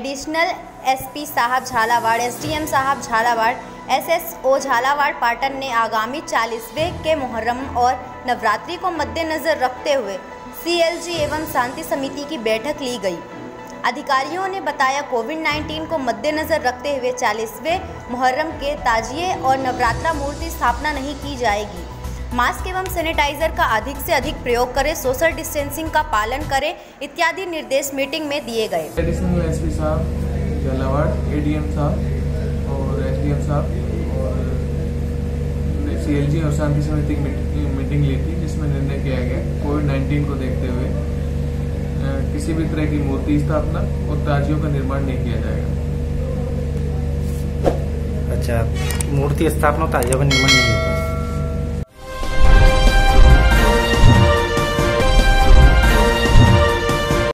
Additional SP साहब Jhalawar, SDM साहब Jhalawar SSO Jhalawar Patan ने आगामी चालीसवें के मुहर्रम और नवरात्रि को मद्देनजर रखते हुए सीएलजी एवं शांति समिति की बैठक ली गई। अधिकारियों ने बताया, कोविड 19 को मद्देनजर रखते हुए चालीसवें मुहर्रम के ताजिए और नवरात्रा मूर्ति स्थापना नहीं की जाएगी। मास्क एवं सैनिटाइजर का अधिक से अधिक प्रयोग करें सोशल डिस्टेंसिंग का पालन करें इत्यादि निर्देश मीटिंग में दिए गए। एडिशनल एसपी साहब झालावाड़ एडीएम साहब और एसडीएम साहब और सीएलजी और शांति समिति की मीटिंग- मीटिंग ली थी जिसमें निर्णय किया गया कोविड 19 को देखते हुए किसी भी तरह की मूर्ति स्थापना और ताजियों का निर्माण नहीं किया जाएगा। अच्छा मूर्ति स्थापना ताजिया का निर्माण नहीं होगा।